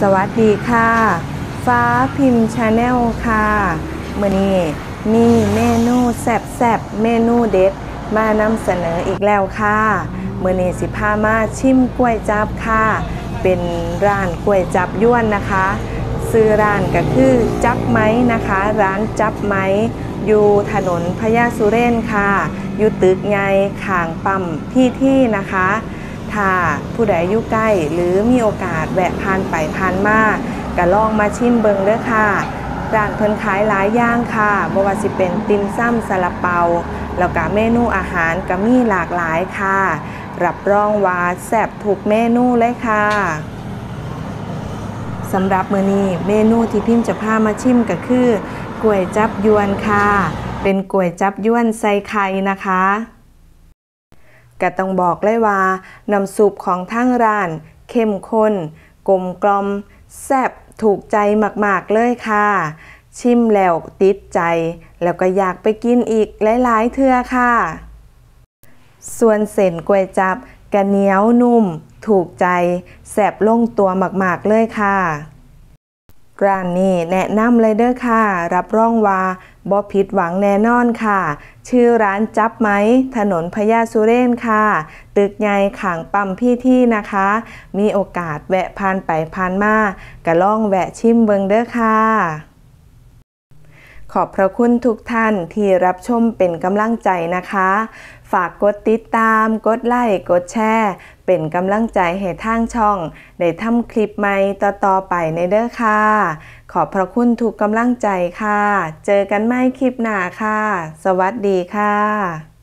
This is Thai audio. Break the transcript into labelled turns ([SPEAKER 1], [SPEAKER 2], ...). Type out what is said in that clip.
[SPEAKER 1] สวัสดีค่ะ ฟ้าพิมพ์ชาแนลค่ะมื่อนี้มีเมนูแซ่บๆเมนูเด็ดมานำเสนออีกแล้วค่ะมื่อนี้สิพามาชิมกล้วยจับค่ะ เป็นร้านกล้วยจับยวนนะคะซื้อร้านก็คือจับไม้นะคะ ร้านจับไม้อยู่ถนนพญาสุเรนค่ะ อยู่ตึกใหญ่ข่างปั๊มพี่ที่นะคะ ถ้าผู้ใดอยู่ใกล้หรือมีโอกาสแวะผ่านไปผ่านมาก็ลองมาชิมเบิงเด้อค่ะร้านเพิ่นขายหลายอย่างค่ะบ่ว่าสิเป็นติมซ้ำซาลาเปา แล้วก็เมนูอาหารก็มีหลากหลายค่ะ รับรองว่าแซ่บถูกเมนูเลยค่ะสำหรับมื้อนี้เมนูที่พิมพ์จะพามาชิมก็คือกล้วยจับยวนค่ะ เป็นกล้วยจับยวนใส่ไข่นะคะ ก็ต้องบอกเลยว่าน้ำซุปของทางร้าน เข้มข้น กลมกลอมแซ่บถูกใจมาก ๆ เลยค่ะ ชิมแล้วติดใจ แล้วก็อยากไปกินอีกหลาย ๆ เทื่อค่ะ ส่วนเส้นกล้วยจับกระเหนียวนุ่ม ถูกใจแซ่บลงตัวมาก ๆ เลยค่ะร้านนี้แนะนำเลยเด้อค่ะ รับรองว่า บ่ผิดหวังแน่นอนค่ะ ชื่อร้านจับไหม ถนนพญาสุเรนค่ะ ตึกใหญ่ขางปั๊มพี่ที่นะคะ มีโอกาสแวะผ่านไปผ่านมากะล่องแวะชิมเบิงเด้อค่ะขอบพระคุณทุกท่านที่รับชมเป็นกำลังใจนะคะ ฝากกดติดตาม กดไลค์ กดแชร์ เป็นกำลังใจให้ทางช่อง ได้ทำคลิปใหม่ต่อๆไปในเด้อค่ะ ขอบพระคุณทุกกำลังใจค่ะ เจอกันใหม่คลิปหน้าค่ะ สวัสดีค่ะ